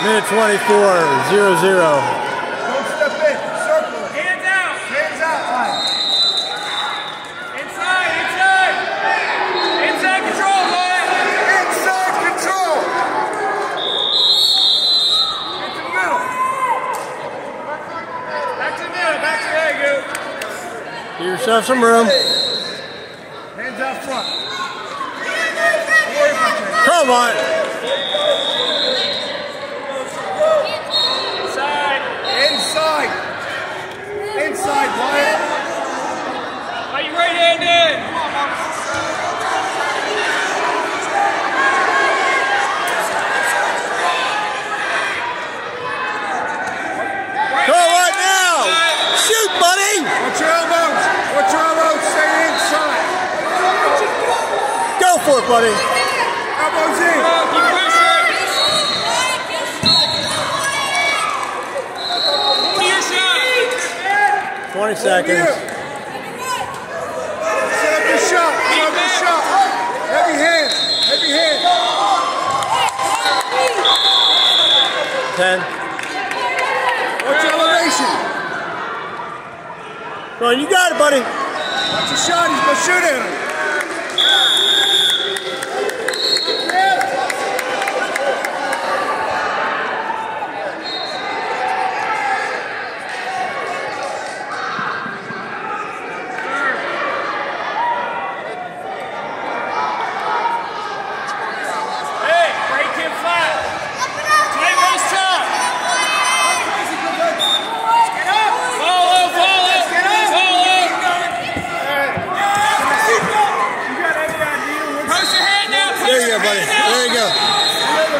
24, 0 0. Give yourself some room. Hands out front. Come on. Inside. Inside. Inside, Wyatt. Are you right-handed? Go right now. Shoot, buddy. Watch your elbows. Watch your elbows. Stay inside. Go for it, buddy. To your shot. 20 seconds. Set up your shot. Set up your shot. Heavy hand. Heavy hand. 10. Watch elevation. Come on, you got it, buddy. Watch your shot. He's to shoot at him. Hey, break him flat. Tight waist chop. Follow, follow, follow. Post your hand now. Post There you your go, buddy. hand now. There you go.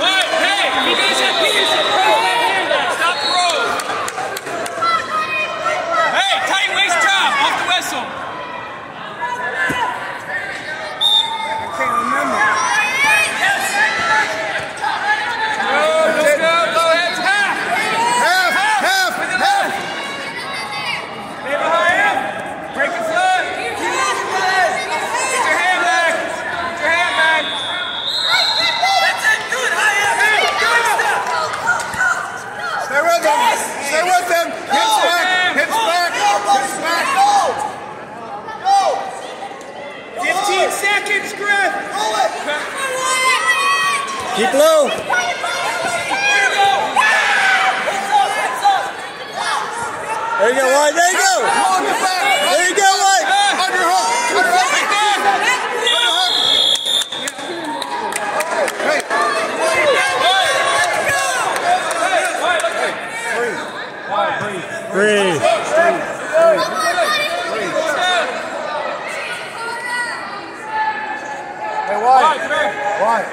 What? Hey, you guys have Peterson. Roll that hand now. Stop the roll. Hey, tight waist chop off the whistle. I can't remember. Go, let's go. Low heads half. Half. Half. Half. Stay behind him. Break it flat. Get your hand back. Get your hand back. Stay with him. Stay with him. Hips back. Hips back. Hips back. 15 seconds, Griff. Keep low. There you go, Wyatt. There you go. Hold it. There you go, Wyatt. Underhook. Underhook. Right there. Hey. Breathe. Hey, Wyatt. Wyatt.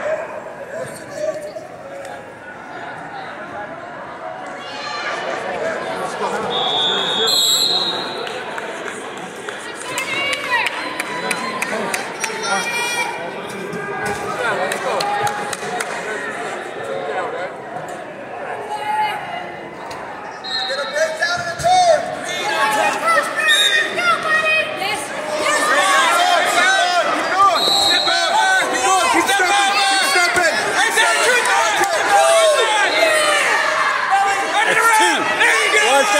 Keep going. Step over. Keep going. Keep Step stepping. over. Keep stepping. Right there, truth line. Run it around. There you go. Watch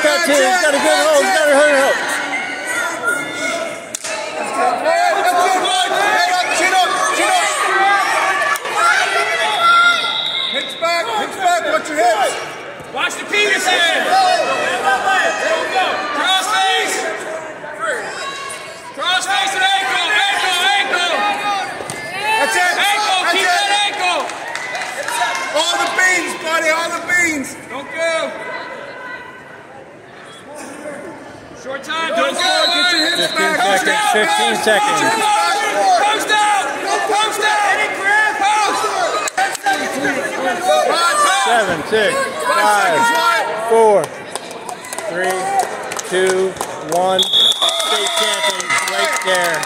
that too. Watch that too. He's got a good hold. He's got a hurry hold. Hey, that's it. Head up. Chin up. Chin up. Hips back. Hips back. Watch your hips. Watch the Peterson. Cross face. Cross face and ankle. Ankle. Ankle. That's it. Ankle. That's Keep that ankle. All the beans, buddy. All the beans. Don't go. Short time. Don't go. Get your hips 15 back. seconds. 15 seconds. Post out. Post out. Post. Five, Seven, six, five seconds, five, Wyatt. four, three, two, one. State champion right there.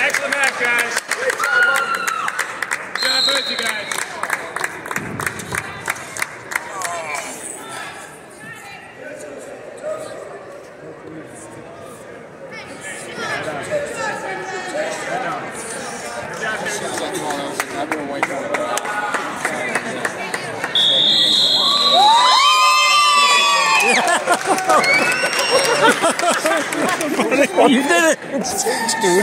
Excellent match, guys. Good job, both you guys. I've been waiting on you did it! Dude.